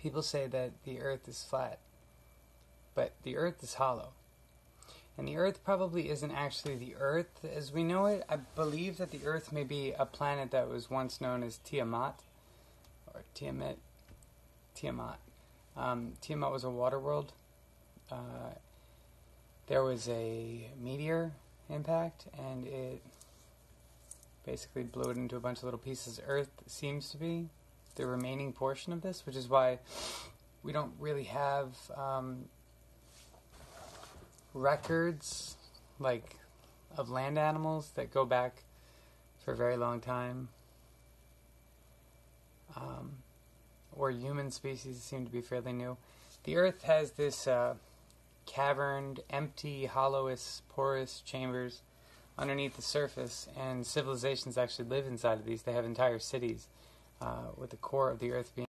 People say that the earth is flat, but the earth is hollow. And the earth probably isn't actually the earth as we know it. I believe that the earth may be a planet that was once known as Tiamat, or Tiamat. Tiamat. Um, Tiamat was a water world. Uh, there was a meteor impact, and it basically blew it into a bunch of little pieces. Earth seems to be the remaining portion of this, which is why we don't really have um, records like of land animals that go back for a very long time. Um, or human species seem to be fairly new. The Earth has this uh, caverned, empty, hollowous, porous chambers underneath the surface, and civilizations actually live inside of these. They have entire cities, uh, with the core of the Earth being